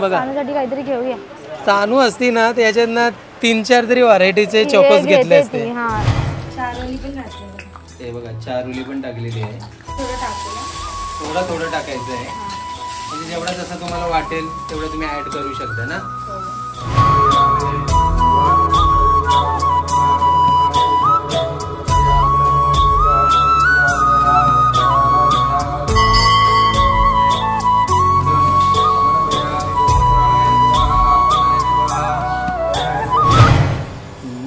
बघा. खाण्यासाठी काहीतरी घेऊया. सानू असती ना त्याच्यातनं तीन चार तरी व्हरायटीचे चॉकस घेते घेतले असते. हा. हे बघा चार उली पण टाकलेली आहे. थोडं थोडं टाकायचं आहे. म्हणजे जेवढा जसं तुम्हाला वाटेल तेवढं तुम्ही ऍड करू शकता ना.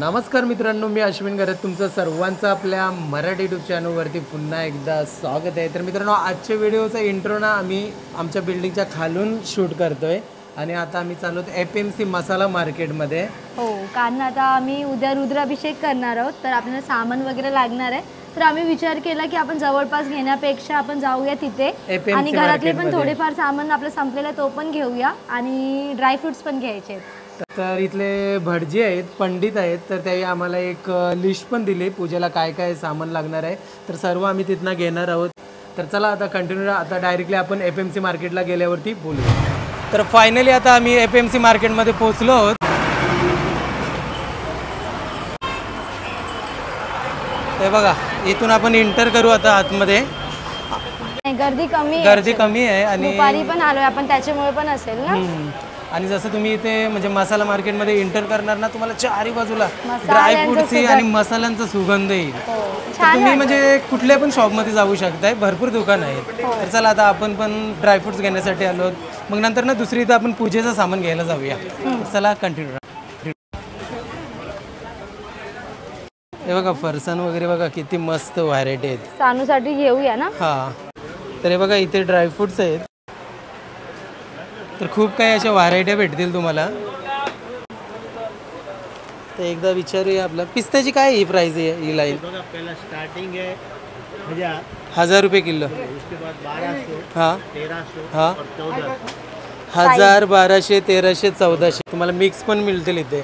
नमस्कार मित्रांनो मी अश्विन गरज तुमचं सर्वांचं आपल्या मराठी यूट्यूब चॅनलवरती पुन्हा एकदा स्वागत आहे. तर मित्रांनो आजच्या व्हिडिओचा इंट्रो ना आम्ही आमच्या बिल्डिंगच्या खालून शूट करतोय. आणि आता आम्ही चालू एफ एम सी मसाला मार्केटमध्ये हो कारण आता आम्ही उद्या रुद्राभिषेक करणार आहोत तर आपल्याला सामान वगैरे लागणार आहे. तर आम्ही विचार केला की आपण जवळपास घेण्यापेक्षा आपण जाऊया तिथे. आणि घरातले पण. थोडेफार सामान आपलं संपलेलं तो पण घेऊया. आणि ड्रायफ्रुट्स पण घ्यायचे. तर इथले भटजी आहेत पंडित आहेत तर त्यावेळी आम्हाला एक लिस्ट पण दिली पूजेला काय काय सामान लागणार आहे. तर सर्व आम्ही तिथनं घेणार आहोत. तर चला आता कंटिन्यू आता डायरेक्टली आपण एफ एम सी मार्केटला गेल्यावरती बोलू तर फायनली आता आम्ही एफ एम सी मार्केटमध्ये पोहोचलो आहोत. हे बघा इथून आपण इंटर करू आता आतमध्ये. गर्दी कमी गर्दी. कमी आहे आणि दुपारी पण आलोय आपण त्याच्यामुळे पण असेल ना. आणि जसं तुम्ही इथे म्हणजे मसाला मार्केटमध्ये इंटर करणार ना तर मला चारही बाजूला ड्रायफ्रूटची आणि मसाल्यांचा सुगंध येईल. हो तुम्ही म्हणजे कुठल्या पण शॉपमध्ये जाऊ शकताय भरपूर दुकान आहेत. तर चला आता आपण पण ड्रायफ्रुट्स घेण्यासाठी आलो. मग नंतर ना दुसरी इथं आपण पूजेचं सामान घ्यायला जाऊया. चला कंटिन्यू हे बघा फरसाण वगैरे बघा किती मस्त व्हरायटी आहेत. सानूसाठी घेऊया ना? हा. तर हे बघा इथे ड्रायफ्रुट्स आहेत. तर खूप काही अशा व्हरायट्या भेटतील तुम्हाला. तर एकदा विचारूया आपला. पिस्त्याची काय ही प्राइस आहे ही लाईन स्टार्टिंग है हजार हजार रुपये किलो. हा हा. सौ हजार बाराशे तेराशे चौदाशे. तुम्हाला मिक्स पण मिळतील इथे.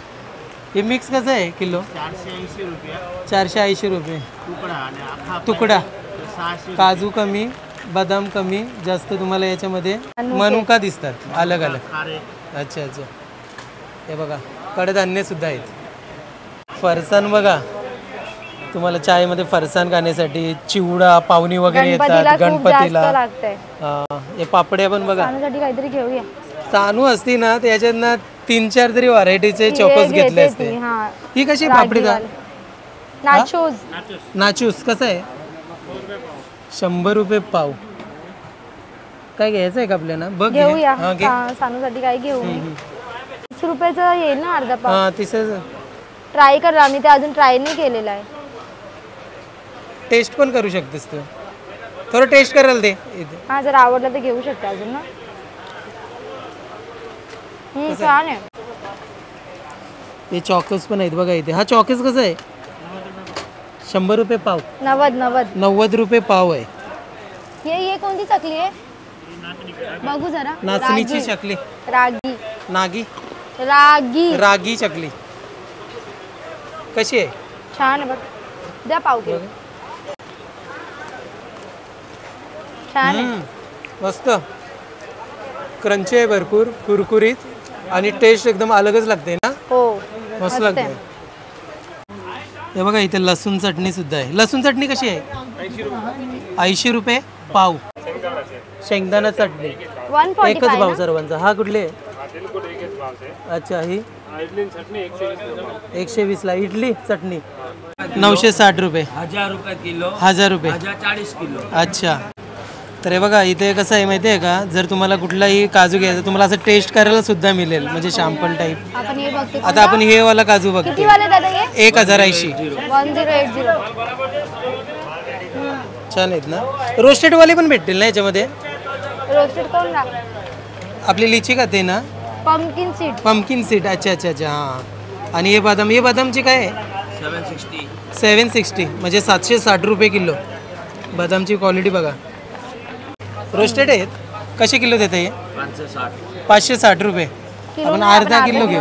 हे मिक्स कसं आहे किलो? चार से ऐंशी रुपया. चारशे ऐंशी रुपये. तुकडा काजू कमी. बदाम कमी जास्त तुम्हाला याच्यामध्ये मनुका. दिसतात अलग अलग. अच्छा अच्छा. हे बघा कडधान्य सुद्धा आहेत. फरसाण बघा. तुम्हाला चायमध्ये फरसाण खाण्यासाठी चिवडा पावनी वगैरे गणपतीला येतात खूप जास्त गणपतीला लागतंय. हा, पापड्या पण बघा. काहीतरी घेऊया. सानू असती ना त्याच्यातनं तीन चार तरी व्हरायटीचे चॉकस घेतले घेते असते. ती, हा. कशी पापडी नाचूस कसं आहे? शंभर रुपये पाव. काय घ्यायचं आहे का आपल्याला? बघ घेऊया. हा, घे. सानूसाठी काय घेऊ तीस रुपयाचं येईल ना अर्धा पाव. हा तिसरं ट्राय कर आम्ही ते अजून ट्राय नाही केलेलं आहे. टेस्ट पण करू शकतेस तू. थोडं टेस्ट करायला दे. इथे. हा जर आवडलं तर घेऊ शकते अजून ना. हम्म, छान आहे. हे चॉकस पण आहेत बघा इथे. हा चॉकस कसं आहे? शंभर रुपये पाव. नव्वद नव्वद. नव्वद रुपये पाव आहे. ये ये कोणती चकली आहे? बघू जरा. नाचणीची रागी. चकली. रागी. नागी. रागी. रागी चकली. कशी आहे? छान आहे बघ. द्या पाव किलो. छान आहे. हम्म, मस्त. क्रंची आहे भरपूर कुरकुरीत आणि टेस्ट एकदम अलगच लागते ना? हो. मस्त लागते. हे बघा इथे लसूण चटणी सुद्धा आहे. लसूण चटणी कशी आहे? ऐंशी रुपये पाव. शेंगदाणा चटणी. एकच भाव सर्वांचा. हा कुठले अच्छा ही? एकशे वीस ला इडली चटणी. नऊशे साठ रुपये. हजार रुपये किलो. हजार रुपये. हजार चाळीस किलो. अच्छा. तर हे बघा इथे कसं आहे माहिती आहे का? जर तुम्हाला कुठलाही काजू घ्यायचा तुम्हाला असं टेस्ट करायला सुद्धा मिळेल म्हणजे शॅम्पल टाईप आपण हे बघतो आता आपण हे वाला काजू किती बघतो वाले दादा हे? एक हजार ऐंशी. One zero eight zero. छान आहेत ना? रोस्टेड वाले पण भेटतील ना याच्यामध्ये? रोस्टेड कोण ना आपली लिची खाते ना? पंपकिन सीड पंपकिन सीट अच्छा अच्छा अच्छा हां. आणि हे बदाम हे बदामची काय आहे? सेवन सिक्स्टी सेवन सिक्स्टी म्हणजे सातशे साठ रुपये किलो. बदामची क्वालिटी बघा. रोस्टेड आहेत. कसे किलो देते हे? पाचशे साठ रुपये. आपण अर्धा किलो घेऊ.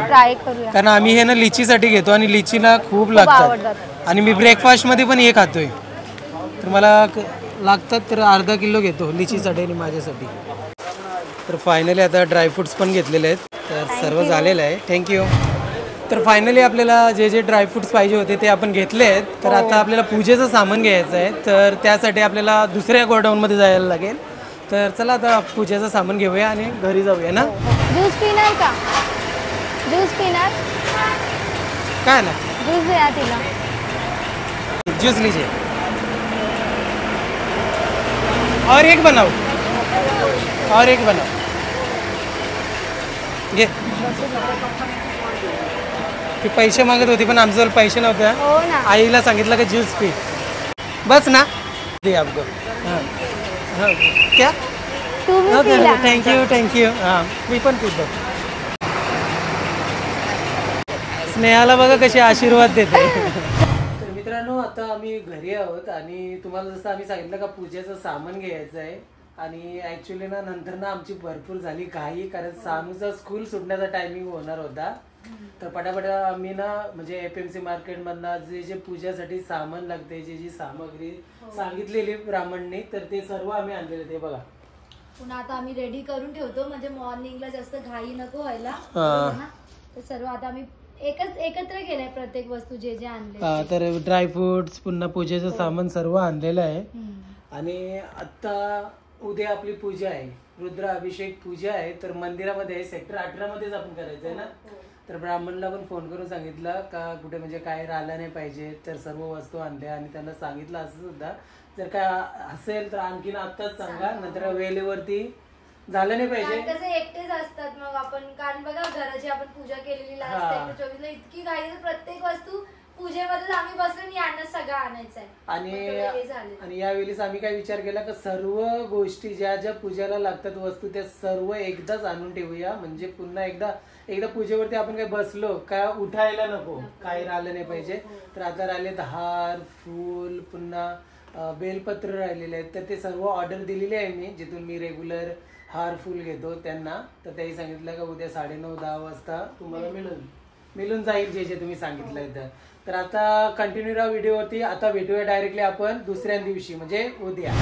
कारण आम्ही हे ना लिचीसाठी घेतो आणि लिचीला खूप लागतात. आणि मी ब्रेकफास्टमध्ये पण हे खातोय. तर मला लागतात तर अर्धा किलो घेतो लिचीसाठी आणि माझ्यासाठी. तर फायनली आता ड्रायफ्रुट्स पण घेतलेले आहेत. तर सर्व झालेलं आहे. थँक्यू तर फायनली आपल्याला जे जे ड्रायफ्रुट्स पाहिजे होते ते आपण घेतले आहेत. तर आता आपल्याला पूजेचं सामान घ्यायचं आहे. तर त्यासाठी आपल्याला दुसऱ्या गोडाऊनमध्ये जायला लागेल. तर चला आता पूजेचं सामान घेऊया आणि घरी जाऊया ना? ज्यूस पिणार का? ज्यूस पिणार? काय ना? ज्यूस द्या तिला. जूस लीजिए. और एक बनाओ. और एक बनाओ. घे. ती पैसे मागत होती पण आमच्याजवळ पैसे नव्हते हो. ना. आईला सांगितलं का ज्यूस पी. बस ना. दे आपको हां. हां क्या? पिला. थँक्यू थँक्यू हां मी पण पितो. स्नेहाला बघा कशी आशीर्वाद देते. तर मित्रांनो आता आम्ही घरी आहोत आणि तुम्हाला जसं आम्ही सांगितलं का पूजेचं सामान घ्यायचं आहे. आणि ऍक्च्युली ना नंतर ना आमची भरपूर झाली काही कारण सानूचा स्कूल सुटण्याचा टायमिंग होणार होता. तर पटापटा आम्ही ना म्हणजे एफ एम सी मार्केटमधनं जे जे पूजासाठी सामान लागते जे जी सामग्री सांगितलेली ब्राह्मणने तर ते सर्व आम्ही आणलेले ते बघा. पुन्हा आता आम्ही रेडी करून ठेवतो म्हणजे मॉर्निंगला जास्त घाई नको व्हायला. हा. तर सर्व आता आम्ही एकच एकत्र केलंय प्रत्येक वस्तू जे जे आणले हा, तर ड्रायफ्रुट्स पुन्हा पूजेचं सामान सर्व आणलेलं आहे. आणि आता उद्या आपली पूजा आहे. रुद्र अभिषेक पूजा आहे तर मंदिरामध्ये सेक्टर अठरा मध्येच आपण करायचं आहे ना तर ब्राह्मणला पण फोन करून सांगितलं का कुठे म्हणजे काय राहिलं नाही पाहिजे तर सर्व वस्तू आणल्या आणि त्यांना सांगितलं असं सुद्धा. जर काय असेल तर आणखीन आत्ताच सांगा नंतर वेळेवरती झालं नाही पाहिजे. कारण कसं एकटेच असतात मग आपण. कारण बघा घराची आपण पूजा केलेली. लास्ट चोवीसला इतकी आहे, प्रत्येक वस्तू पूजेमध्ये आम्ही आणि यांना सगळं आणायचं आहे. आणि. आणि यावेळेस आम्ही काय विचार केला की सर्व गोष्टी ज्या ज्या पूजेला लागतात वस्तू त्या सर्व एकदाच आणून ठेवूया. म्हणजे पुन्हा एकदा एकदा पूजेवरती आपण काय बसलो का उठायला नको? काही राहिलं नाही पाहिजे. तर आता राहिले हार फूल पुन्हा बेलपत्र राहिलेले आहेत. तर ते सर्व ऑर्डर दिलेली आहे मी जिथून मी रेग्युलर हार फूल घेतो त्यांना. तर त्याही सांगितलं का उद्या साडेनऊ दहा वाजता तुम्हाला मिळून. मिळून जाईल जे जे तुम्ही सांगितलंय तर तर आता कंटिन्यू राहा व्हिडिओवरती. आता भेटूया डायरेक्टली आपण दुसऱ्या दिवशी म्हणजे उद्या.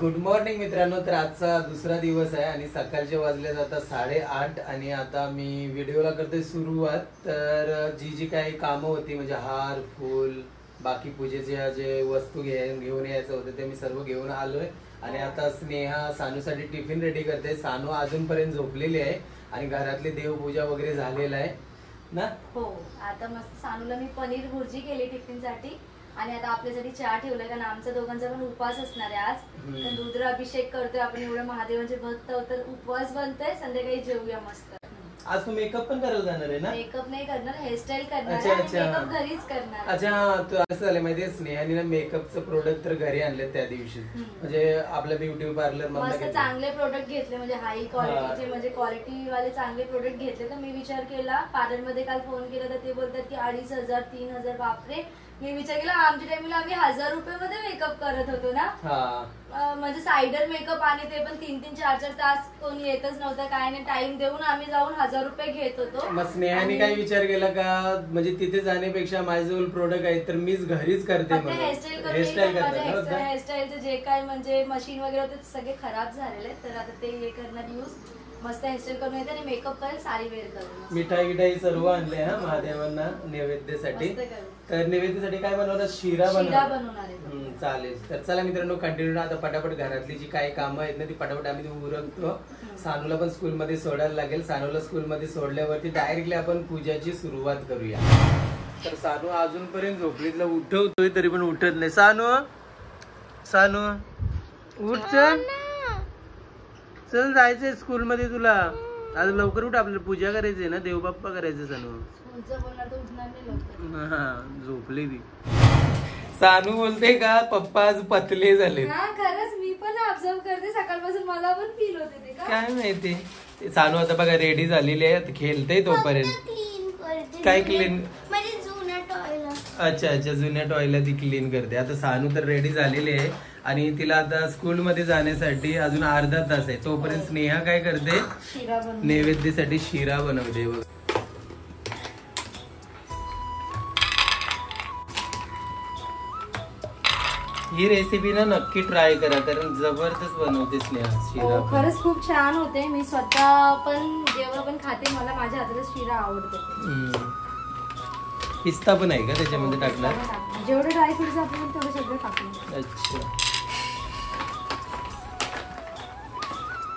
गुड मॉर्निंग मित्रांनो तर आजचा दुसरा दिवस आहे आणि सकाळचे वाजले जातात साडेआठ आणि आता मी व्हिडिओला करते सुरुवात. तर जी जी काही कामं होती म्हणजे हार फूल बाकी पूजेच्या जे वस्तू घे घेऊन यायचं होतं ते मी सर्व घेऊन आलोय. आणि आता स्नेहा सानूसाठी टिफिन रेडी करते. सानू अजूनपर्यंत झोपलेली आहे आणि घरातली देवपूजा वगैरे झालेला आहे. ना? हो आता मस्त सानूला मी पनीर भुर्जी केली टिफिनसाठी. आणि आता आपल्यासाठी चहा ठेवलाय कारण आमचा दोघांचा पण उपवास असणार आहे आज. हम्म. तर रुद्र अभिषेक करतोय आपण एवढं महादेवांचे भक्त तर उपवास बनतोय संध्याकाळी जेवूया मस्त. आज तू मेकअप पण करायला जाणार आहे ना? मेकअप नाही करणार हेअरस्टाईल करणार. मेकअप घरीच करणार अच्छा तू असं झालं माहितीये स्नेहाने ना मेकअपचं प्रोडक्ट तर घरी आणले त्या दिवशी. म्हणजे आपल्या ब्युटी पार्लर मस्त चांगले प्रोडक्ट घेतले म्हणजे हाय क्वालिटीचे म्हणजे क्वालिटी वाले चांगले प्रोडक्ट घेतले. तर मी विचार केला पार्लरमध्ये काल फोन केला तर ते बोलतात की अडीच हजार तीन हजार बापरे. मी विचार केला आमच्या टाइमला आम्ही हजार रुपये मध्ये मेकअप करत होतो ना? हा. अं, म्हणजे सायडर मेकअप आणि ते पण तीन तीन चार चार तास कोणी येतच नव्हतं काय नाही टाइम देऊन आम्ही जाऊन हजार रुपये घेत होतो. मग स्नेहाने काय विचार केला का? म्हणजे तिथे जाण्यापेक्षा माझ्याजवळ प्रोडक्ट आहे तर मीच घरीच करते फक्त म्हणून. हेअरस्टाईल करून हेअरस्टाईल येईल, माझ्या करतात ना? हेअरस्टाईलचे जे काय म्हणजे मशीन वगैरे होते ते सगळे खराब झालेले आहेत. तर आता ते हे करणार यूज मस्त हेअरस्टाईल करून येते आणि मेकअप करेल साडी वेअर करेल. मिठाई गिठाई सर्व आणले हा महादेवांना नैवेद्यासाठी. मस्त करेल. तर नैवेद्यासाठी काय बनवतात शिरा शिरा बनवणार. आहे. हम्म, चालेल. तर चला मित्रांनो कंटिन्यू आता पटापट घरातली जी काही कामं आहेत ना ती पटापट आम्ही उरकतो. सानूला पण स्कूलमध्ये सोडायला लागेल. सानूला स्कूलमध्ये सोडल्यावरती डायरेक्टली आपण पूजाची सुरुवात करूया. तर सानू अजूनपर्यंत झोपडीतला उठवतोय तरी पण उठत नाही. सानू? सानू? उठ चल. चल जायचंय स्कूलमध्ये तुला. आज लवकर उठ आपल्याला. पूजा करायची आहे ना देवबाप्पा करायचं लवकर. हा, झोपली ती सानू बोलते का पप्पा आज पतले झाले खरंच मी पण ऑब्झर्व करते. सकाळपासून मला पण फील होते ते का? काय माहिती? ते सानू आता बघा रेडी झालेली आहे खेळते तोपर्यंत. काय क्लीन म्हणजे अच्छा अच्छा जुन्या टॉयला ती क्लीन करते. आता सानू तर रेडी झालेली आहे. आणि तिला आता स्कूलमध्ये जाण्यासाठी अजून अर्धा तास आहे. तोपर्यंत स्नेहा काय करते? नैवेद्यासाठी शिरा बनवते बघ. ही रेसिपी ना नक्की ट्राय करा कारण जबरदस्त बनवते स्नेहा शिरा हो. खरंच खूप छान होते. मी स्वतः पण जेव्हा पण खाते. मला माझ्या हाताला शिरा आवडते. पिस्ता पण आहे का त्याच्यामध्ये टाकणार जेवढे ड्रायफ्रुट्स आपण तेवढे सगळं टाकलं अच्छा.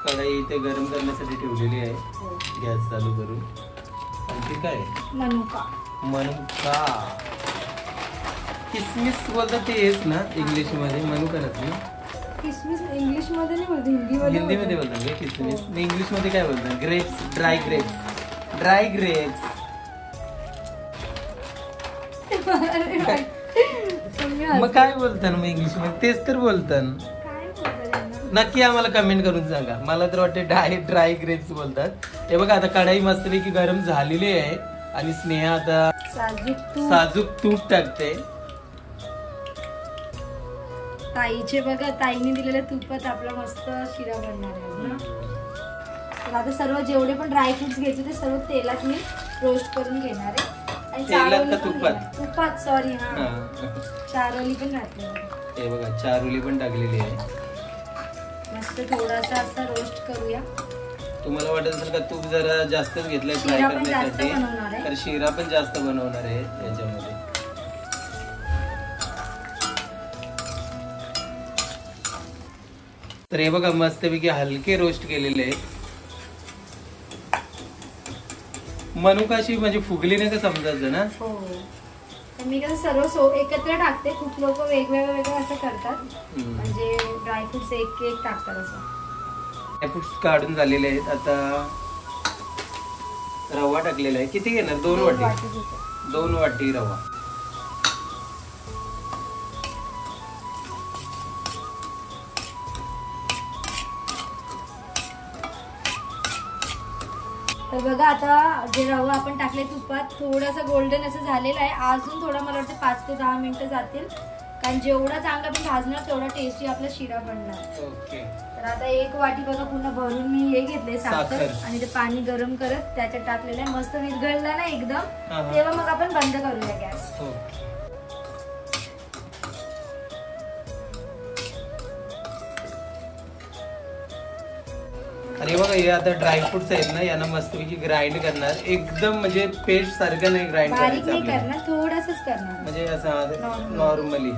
कढाई इथे गरम करण्यासाठी ठेवलेली आहे. हो. गॅस चालू करून. आणखी काय? मनुका. मनुका. किसमिस बोलतात ते हेच ना इंग्लिशमध्ये मनुकाच ना किसमिस इंग्लिशमध्ये नाही बोलते हिंदीमध्ये बोलते. बोलतात. किसमिस? इंग्लिशमध्ये काय बोलतात? Grapes dry grapes dry grapes मग काय बोलतात मग इंग्लिशमध्ये तेच तर बोलतात काय बोलता त्यांना? नक्की आम्हाला कमेंट करून सांगा. मला तर वाटते ड्राय ड्राय ग्रेप्स बोलतात. हे बघा आता कढाई मस्तपैकी गरम झालेली आहे. आणि स्नेहा आता साजूक तूप. साजूक तूप टाकते ताईचे बघा ताईने दिलेल्या तुपात आपला मस्त शिरा बनणार आहे आता सर्व जेवढे पण ड्रायफ्रुट्स घ्यायचे ते सर्व तेलात मी रोस्ट करून घेणार आहे. तेलात का तुपात? तुपात सॉरी हा. चारोली पण घातली हे बघा चारुली पण टाकलेली आहे. मस्त थोडासा असा रोस्ट करूया. तुम्हाला वाटत असेल का तूप जरा जास्तच घेतलंय फ्राय जास्त करण्यासाठी. तर शिरा पण जास्त बनवणार आहे याच्यामध्ये. तर हे बघा मस्तपैकी हलके रोस्ट केलेले आहेत. मनुकाशी म्हणजे फुगली नाही तर समजायचं ना. हो. तर मी कसं सर्व सो एकत्र टाकते. खूप लोक वेगवेगळं वेगळं असं करतात. म्हणजे ड्रायफ्रुट्स एक एक टाकतात असं. ड्रायफ्रुट्स काढून झालेले आहेत. आता रवा टाकलेला आहे. किती घेणार? दोन वाटी. दोन वाटी रवा. तर बघा आता जे रवा आपण टाकले तुपात थोडंसं गोल्डन असं झालेलं आहे. अजून थोडा मला वाटतं पाच ते दहा मिनिटं जातील. कारण जेवढा चांगला आपण भाजणार तेवढा टेस्टी आपला शिरा बनणार. ओके तर आता एक वाटी बघा पुन्हा भरून मी हे घेतले साखर. आणि ते पाणी गरम करत त्याच्यात टाकलेलं आहे. मस्त विरघळला ना एकदम. तेव्हा मग आपण बंद करूया गॅस. ओके अरे बघा हे आता ड्रायफ्रुट्स आहेत ना यांना मस्तपैकी ग्राइंड करणार. एकदम म्हणजे पेस्ट सारखं नाही ग्राइंड बारीक करायचं नाही आपल्याला. करणार थोडंसंच करणार. म्हणजे असं Normal. नॉर्मली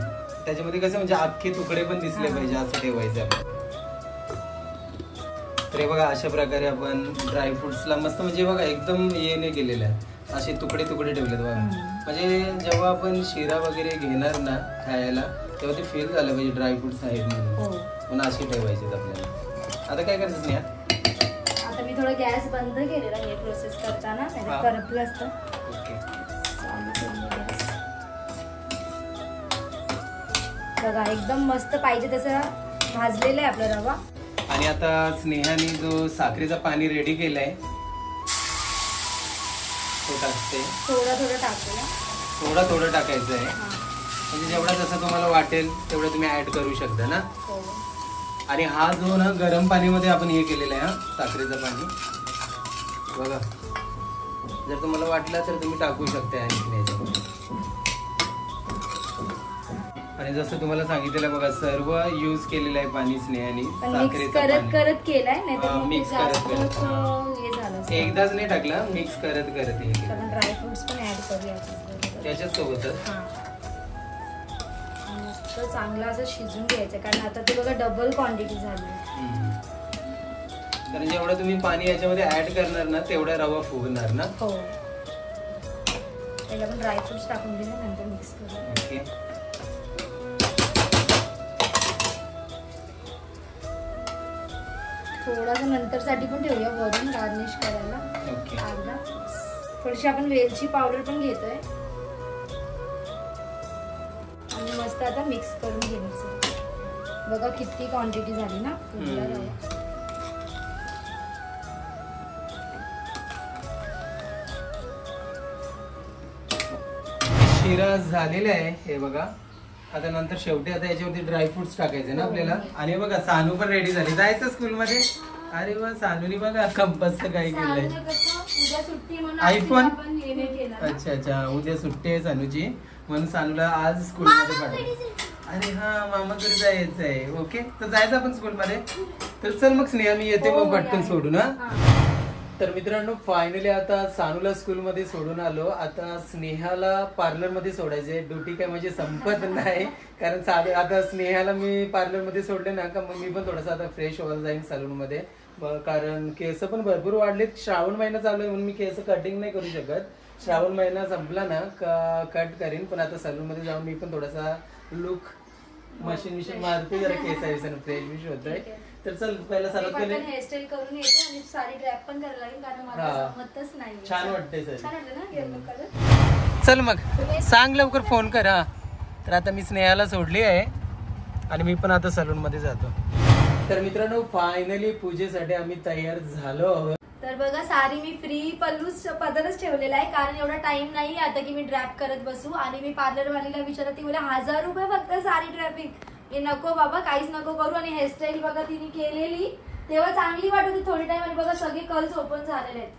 त्याच्यामध्ये कसं म्हणजे अख्खे तुकडे पण दिसले पाहिजे असं ठेवायचं आपण. तर हे बघा अशा प्रकारे आपण ड्रायफ्रुट्सला मस्त म्हणजे बघा एकदम हे नाही केलेलं आहे असे तुकडे तुकडे ठेवलेत बघा. हम्म. म्हणजे जेव्हा आपण शिरा वगैरे घेणार ना खायला तेव्हा ते फील झालं पाहिजे ड्रायफ्रुट्स आहेत म्हणून. हो. पुन्हा असे ठेवायचे आपल्याला. आता काय करायचं स्नेहा आता मी थोडा गॅस बंद केलेला हे प्रोसेस करताना. करपलं असतं. गॅस. बघा एकदम मस्त पाहिजे तसं भाजलेलं आहे आपला रवा. आणि आता स्नेहाने जो साखरेचा पाणी रेडी केलाय तो टाकते. थोडा थोडा टाकूया थोडा थोडं टाकायचं आहे म्हणजे जेवढा जसं तुम्हाला वाटेल तेवढं तुम्ही ऍड करू शकता ना? हो. आणि हा जो ना गरम पाणीमध्ये आपण हे केलेलं आहे हा साखरेचं पाणी. बघा. जर तुम्हाला वाटलं तर तुम्ही टाकू शकता आणि जसं तुम्हाला सांगितलेलं बघा सर्व यूज केलेलं आहे पाणी स्नेहाने पण मिक्स साखरेचं करत. करत. एकदाच नाही टाकला मिक्स करत करत हे तर मस्त चांगलं असं शिजून घ्यायचं कारण आता ते बघा डबल क्वांटिटी झाली. कारण जेवढं तुम्ही पाणी याच्यामध्ये ऍड करणार ना तेवढा रवा फुगणार ना? हो. त्याला पण ड्रायफ्रुट्स टाकून दिले नंतर मिक्स करूया ओके. थोडासा नंतरसाठी पण ठेवूया वरून गार्निश करायला. ओके. अर्धा. थोडीशी आपण वेलची पावडर पण घेतोय. मस्त आता मिक्स करून घ्यायचं. बघा किती क्वांटिटी झाली ना. रवा. शिरा झालेला आहे हे बघा. आता नंतर शेवटी आता याच्यावरती ड्रायफ्रुट्स टाकायचे ना आपल्याला. आणि हे बघा सानू पण रेडी झाली. जायचं स्कूल मध्ये अरे वा सानूनी बघा कंपस काय केलंय. आयफोन? हे. अच्छा अच्छा. उद्या सुट्टी आहे सानूची. म्हणून सानूला आज स्कूल मध्ये अरे हा मामाकडे जायचं आहे ओके तर जायचं आपण स्कूलमध्ये तर चल मग स्नेहा मी येते हो, मग पटकन या. सोडून हा? हा. तर मित्रांनो फायनली आता सानूला स्कूलमध्ये सोडून आलो. आता स्नेहाला पार्लरमध्ये सोडायचे ड्युटी काय म्हणजे संपत नाही. कारण साधं आता स्नेहाला मी पार्लरमध्ये सोडले ना का मग मी पण थोडासा आता फ्रेश व्हायला जाईन सलूनमध्ये कारण केस पण भरपूर वाढलेत. श्रावण महिना चालू आहे म्हणून मी केस कटिंग नाही करू शकत. श्रावण महिना संपला ना का कट करीन पण आता सलूनमध्ये जाऊन मी पण थोडासा लुक मशीन विशीन मारते जरा केस आहे फ्रेश विश ठीक आहे. तर चल पहिला सर्वात पहिले हेअरस्टाईल करून. येते आणि साडी ड्रॅप पण करायला लागेल कारण मला हा. जमतच नाही छान वाटतंय सर. छान वाटतं ना येलो कलर चल मग सांग लवकर फोन कर हा. तर आता मी स्नेहाला सोडली आहे आणि मी पण आता सलून मध्ये जातो. तर मित्रांनो फायनली पूजेसाठी आम्ही तयार झालो आहोत. तर बघा सारी मी फ्री पल्लूच पदरच ठेवलेला आहे कारण एवढा टाइम नाही आता की मी ड्रॅप करत बसू आणि मी पार्लरवालीला विचारत ती मला हजार रुपये फक्त सारी ड्रॅपिंग मी नको बाबा काहीच नको करू. आणि हेअरस्टाईल बघा तिने केलेली. तेव्हा चांगली वाटत होती थोडी टाइम आणि बघा सगळे कर्ज ओपन झालेले आहेत.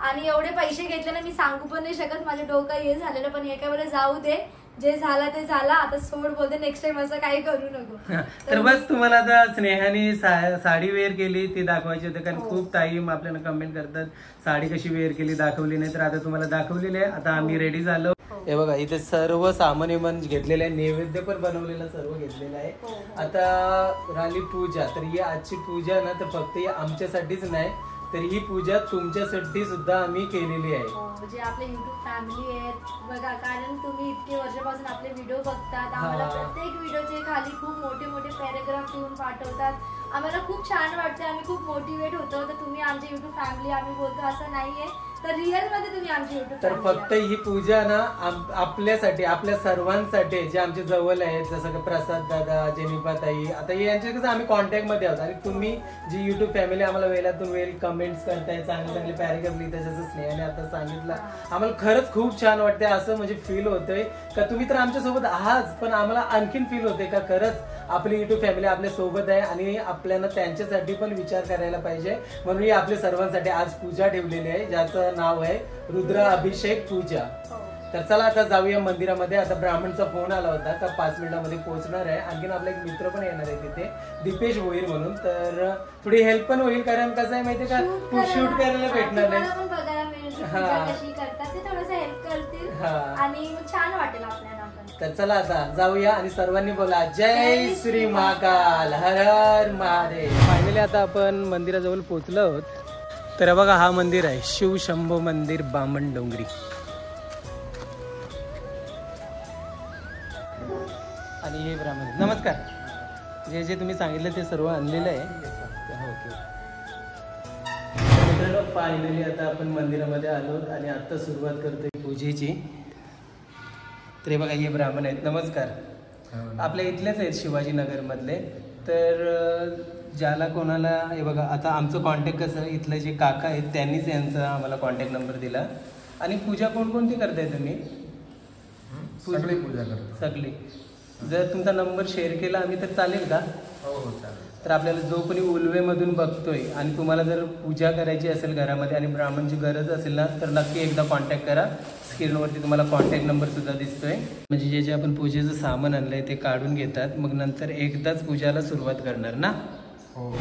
आणि एवढे पैसे घेतले ना मी सांगू पण नाही शकत. माझे डोकं हे झालेलं पण एका वेळेला जाऊ दे. जे झाला ते झाला आता सोड बोलते नेक्स्ट टाइम असं काही करू नको. तर बस तुम्हाला आता स्नेहाने साडी वेअर केली ती दाखवायची होती कारण खूप टाइम आपल्याला कमेंट करतात साडी कशी वेअर केली दाखवली नाही तर आता तुम्हाला दाखवलेली आहे. आता आम्ही रेडी झालो. हे. बघा इथे सर्व सामान विमान घेतलेलं आहे नैवेद्य पण बनवलेलं सर्व घेतलेलं आहे. हो, आता राहिली पूजा तर ही आजची पूजा ना तर फक्त ही आमच्यासाठीच नाही तर ही पूजा तुमच्यासाठी सुद्धा आम्ही केलेली आहे. हो, जे आपले युट्यूब फॅमिली आहेत. बघा कारण तुम्ही इतके वर्षापासून आपले व्हिडिओ बघतात. आम्हाला. प्रत्येक व्हिडिओचे खाली खूप मोठे मोठे पॅराग्राफ लिहून पाठवतात. आम्हाला खूप छान वाटतं आम्ही खूप मोटिवेट होतो. तर तुम्ही आमची युट्यूब फॅमिली आम्ही बोलतो असं नाहीये. तर रिअलमध्ये तुम्ही आमची युट्यूब तर फक्त ही पूजा ना आपल्यासाठी आपल्या सर्वांसाठी जे आमचे जवळ आहेत जसं की प्रसाद दादा जेनिफा ताई आता हे यांचे कसं आम्ही कॉन्टॅक्टमध्ये आहोत. आणि तुम्ही जी युट्यूब फॅमिली आम्हाला वेळातून वेळ कमेंट्स करताय चांगले चांगले पॅरेग्राफ लिहिताय जसं स्नेहाने आता सांगितलं. आम्हाला खरंच खूप छान वाटतंय असं म्हणजे फील होतंय. का तुम्ही तर आमच्यासोबत आहात पण आम्हाला आणखीन फील होते का खरंच आपली युट्यूब फॅमिली आपल्यासोबत आहे आणि आपल्याला त्यांच्यासाठी पण विचार करायला पाहिजे. म्हणून ही आपल्या सर्वांसाठी आज पूजा ठेवलेली आहे ज्याचं नाव आहे रुद्र अभिषेक पूजा. हो. तर चला आता जाऊया मंदिरामध्ये. आता ब्राह्मणचा फोन आला होता का पाच मिनिटामध्ये पोहोचणार आहे. आणखीन आपला एक मित्र पण येणार आहे तिथे दीपेश होईल म्हणून. तर थोडी हेल्प पण होईल कारण कसं आहे माहितीये का शूट करायला भेटणार नाही ते. आणि छान वाटेल तर चला आता जाऊया आणि सर्वांनी बोला जय श्री महाकाल हर हर महादेव. फायनली आता आपण मंदिराजवळ पोहोचलो आहोत. तर बघा हा मंदिर आहे. शिव शंभो मंदिर बामण डोंगरी. आणि हे ब्राह्मण. नमस्कार. जे जे तुम्ही सांगितलं ते सर्व आणलेलं आहे. ओके फायनली आता आपण मंदिरामध्ये आलो आणि आता सुरुवात करतोय पूजेची. तर हे बघा हे ब्राह्मण आहेत. नमस्कार. आपल्या इथलेच आहेत शिवाजीनगर मधले तर ज्याला कोणाला हे बघा आता आमचं कॉन्टॅक्ट कसं इथले जे काका आहेत त्यांनीच यांचा आम्हाला कॉन्टॅक्ट नंबर दिला. आणि पूजा कोणकोणती करताय तुम्ही? सगळी पूजा करतो. सगळी. जर तुमचा नंबर शेअर केला आम्ही तर चालेल का? हो हो चालेल. तर आपल्याला जो कोणी उल्वेमधून बघतोय आणि तुम्हाला जर पूजा करायची असेल घरामध्ये आणि ब्राह्मणची गरज असेल ना तर नक्की एकदा कॉन्टॅक्ट करा. स्क्रीनवरती तुम्हाला कॉन्टॅक्ट नंबर सुद्धा दिसतोय. म्हणजे जे जे आपण पूजेचं सामान आणलंय ते काढून घेतात. मग नंतर एकदाच पूजाला सुरुवात करणार ना? हो.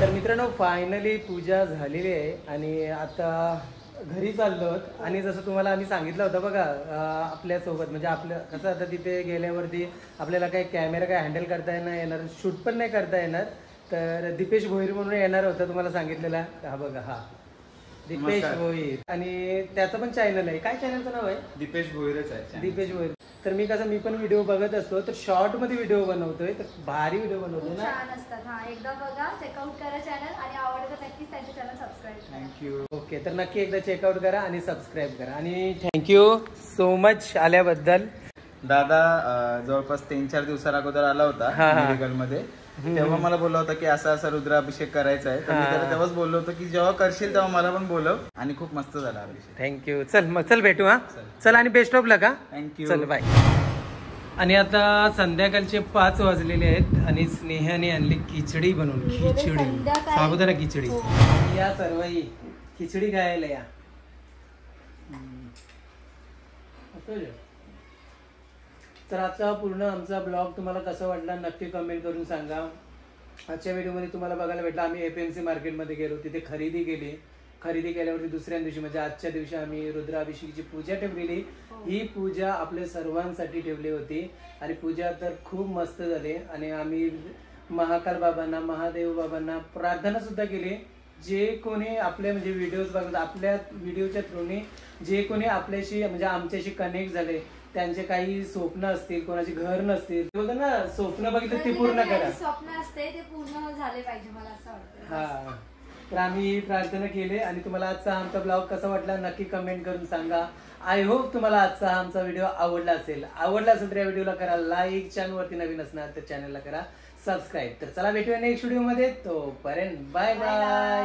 तर मित्रांनो फायनली पूजा झालेली आहे आणि आता घरी चाललो आणि जसं तुम्हाला आम्ही सांगितलं होतं बघा आपल्यासोबत म्हणजे आपलं कसं आता तिथे गेल्यावरती आपल्याला काही कॅमेरा काय हँडल करता येणार येणार शूट पण नाही करता येणार. तर दीपेश भोईर म्हणून येणार होता तुम्हाला सांगितलेला. हा बघा हा. दीपेश नमस्कार. भोईर. आणि त्याचं पण चॅनल आहे. काय चॅनलचं नाव आहे? दीपेश भोईरच आहे दीपेश भोईर. तर मी कसं मी पण व्हिडिओ बघत असतो. तर शॉर्टमध्ये व्हिडिओ बनवतोय. तर भारी व्हिडिओ बनवतोय खूप ना? छान असतात. हा एकदा बघा चेकआउट करा चॅनल आणि आवडलं तर नक्कीच त्यांचे चॅनल सबस्क्राईब करा. थँक्यू ओके तर नक्की एकदा चेकआउट करा आणि सबस्क्राईब करा. आणि थँक्यू सो मच आल्याबद्दल. दादा अं, जवळपास तीन चार दिवसा अगोदर आला होता हा, हा. मेडिकलमध्ये. तेव्हा मला बोलला होता की असा असा रुद्राभिषेक करायचा आहे. तर मी हा. त्याला तेव्हाच बोललो होतो की जेव्हा करशील तेव्हा मला पण बोलव. आणि खूप मस्त झाला अभिषेक. थँक्यू चल मग चल भेटू हा. चल. आणि बेस्ट ऑफ लक हा. थँक्यू चल बाय आणि आता संध्याकाळचे पाच वाजलेले आहेत आणि स्नेहाने आणली खिचडी बनवून खिचडी. संध्याकाळी- साबुदाणा खिचडी. हो. या सर्वही खिचडी खायला या. तर आजचा पूर्ण आमचा ब्लॉग तुम्हाला कसा वाटला नक्की कमेंट करून सांगा. आजच्या व्हिडिओमध्ये तुम्हाला बघायला भेटलं आम्ही एफ एम सी मार्केटमध्ये गेलो. तिथे खरेदी केली. खरेदी केल्यावरती दुसऱ्या दिवशी म्हणजे आजच्या दिवशी आम्ही रुद्राभिषेकची पूजा ठेवलेली. ही. पूजा आपल्या सर्वांसाठी ठेवली होती. आणि पूजा तर खूप मस्त झाली. आणि आम्ही महाकाल बाबांना महादेव बाबांना प्रार्थना सुद्धा केली. जे कोणी आपले म्हणजे व्हिडिओज बघतात आपल्या व्हिडिओच्या थ्रूने जे कोणी आपल्याशी म्हणजे आमच्याशी कनेक्ट झाले त्यांचे काही स्वप्न असतील कोणाचे घर नसतील. बोलतो ना स्वप्न बघितलं ते पूर्ण करा. स्वप्न असते ते पूर्ण झाले पाहिजे मला असं वाटतं. हा. तर आम्ही प्रार्थना केली आणि तुम्हाला आजचा आमचा ब्लॉग कसा वाटला नक्की कमेंट करून सांगा. आय होप तुम्हाला आजचा हा आमचा व्हिडिओ आवडला असेल. आवडला असेल तर या व्हिडिओला करा लाईक चॅनलवरती नवीन असणार तर चॅनलला करा सबस्क्राईब तर चला भेटूया नेक्स्ट व्हिडिओमध्ये. तोपर्यंत बाय बाय